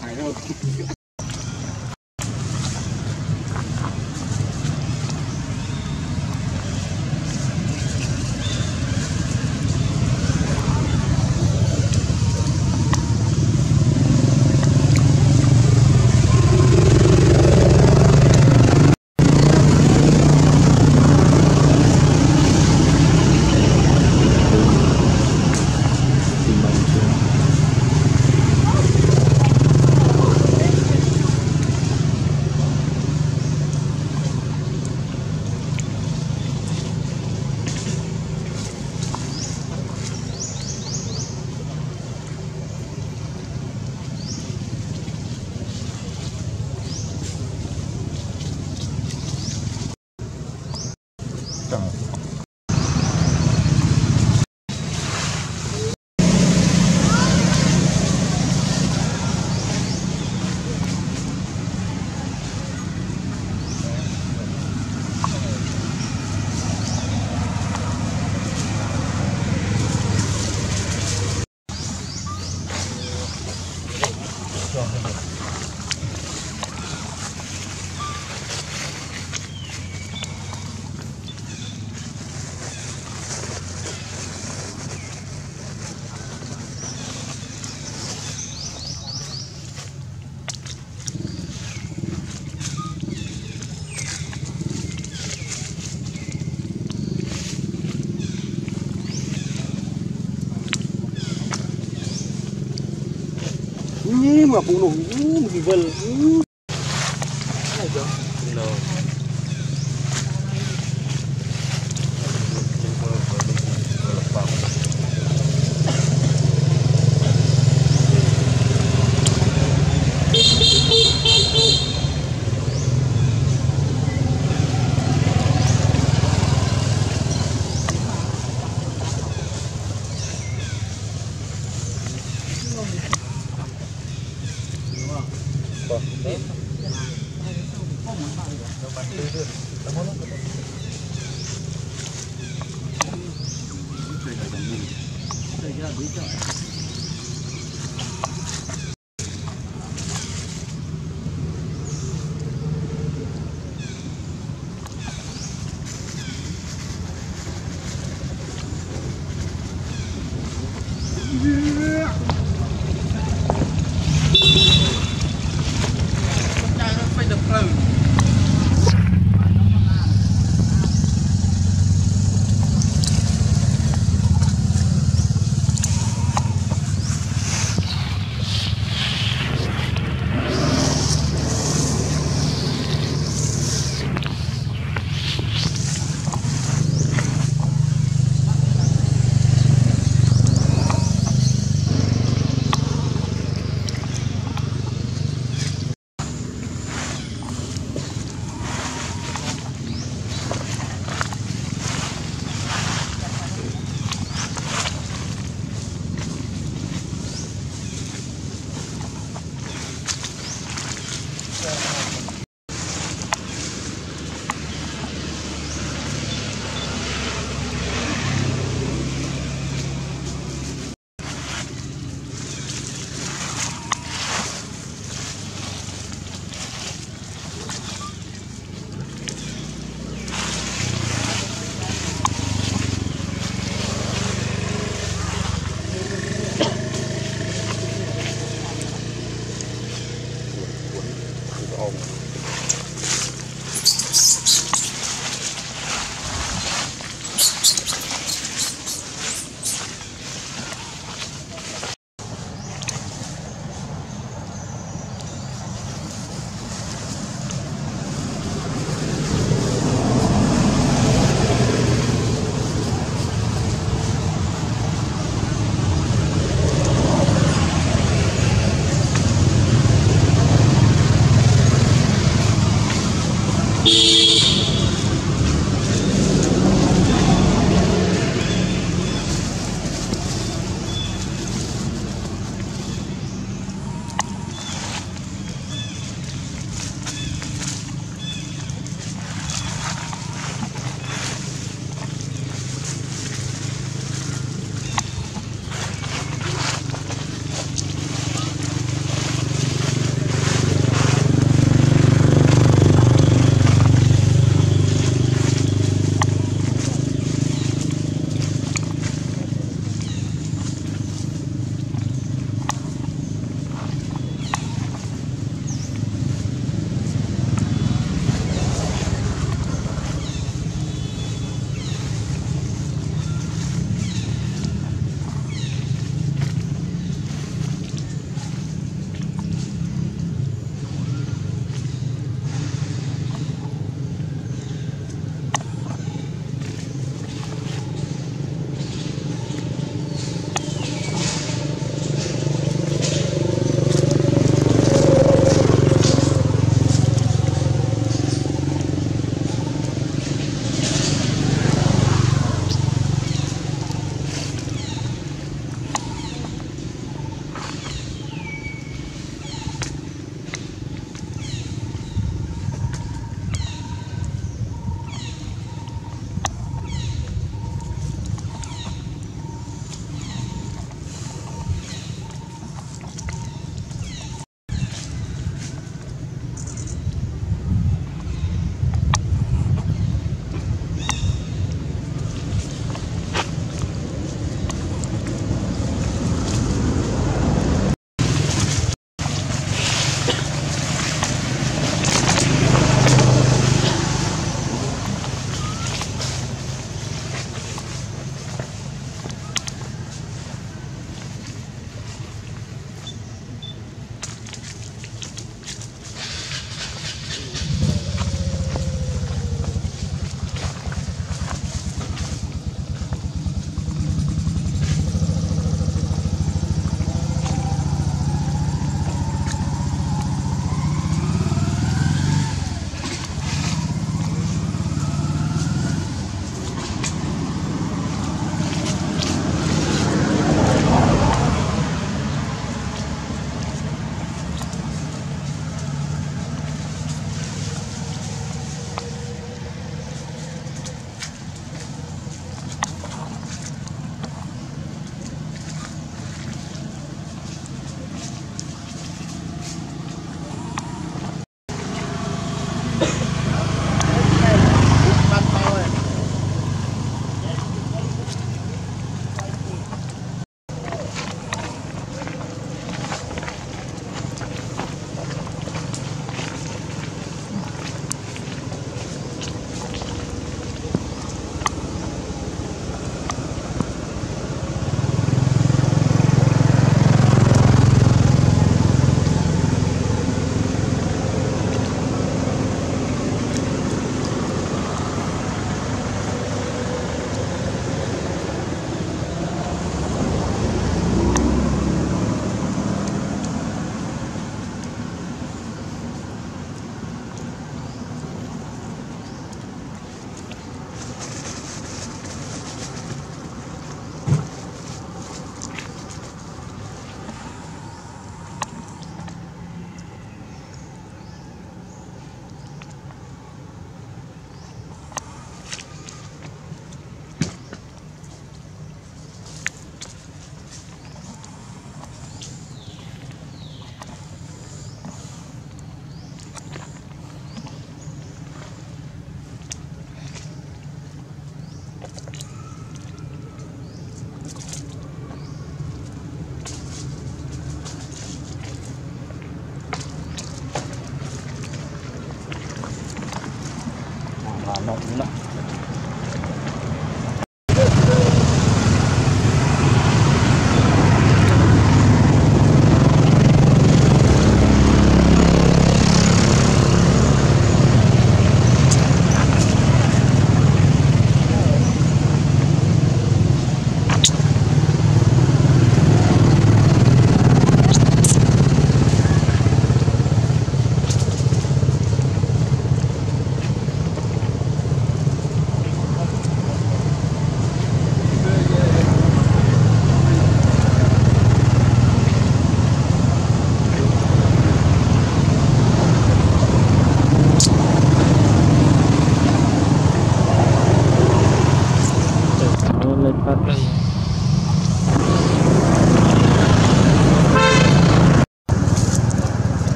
hay hơn Ini mah bunuh, ini gigel.